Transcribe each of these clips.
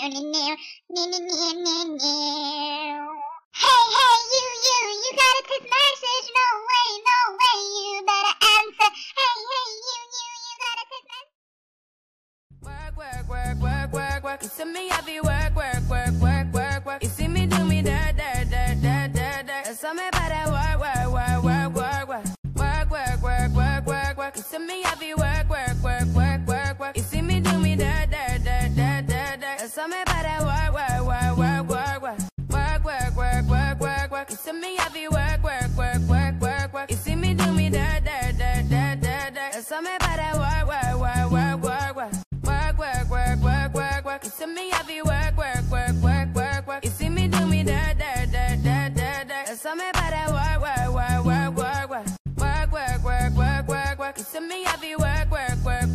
Hey, hey, you, you, you gotta click message. No way, no way, you better answer. Hey, hey, you, you, you gotta click message. Work, work, work, work, work, work. You see me, every work, work, work, work, work, work. You see me do me dirt, dirt, dirt, dirt, dirt, dirt. There's something about that work, work, work, work, work, work. Work, work, work, work, work, work. You see me, every work. to me, I be work, work, work.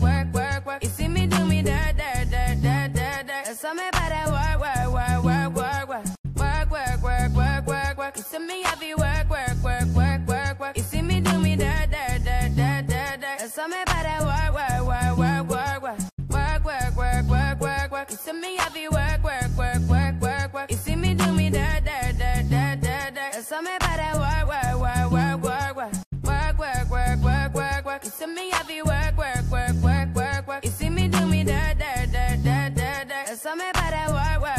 to me work that work, work.